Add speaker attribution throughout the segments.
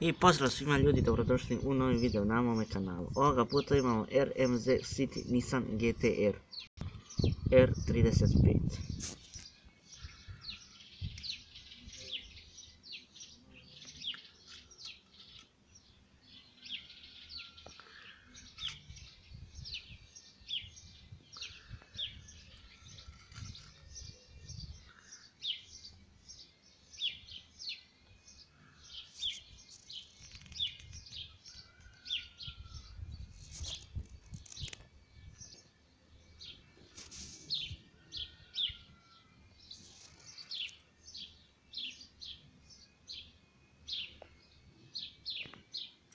Speaker 1: I pozdrav svima ljudi, dobrodošli u novi video na mome kanalu. Ovoga puta imamo RMZ City Nissan GTR R35.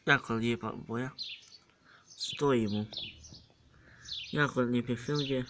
Speaker 1: 一个礼品包呀，十多一毛。一个礼品小件。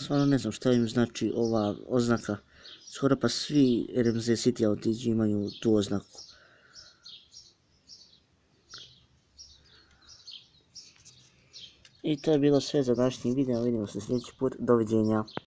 Speaker 1: Stvarno ne znam šta im znači ova oznaka. Skoro pa svi RMZ City autići imaju tu oznaku. I to je bilo sve za današnji video, vidimo se sljedeći put, doviđenja.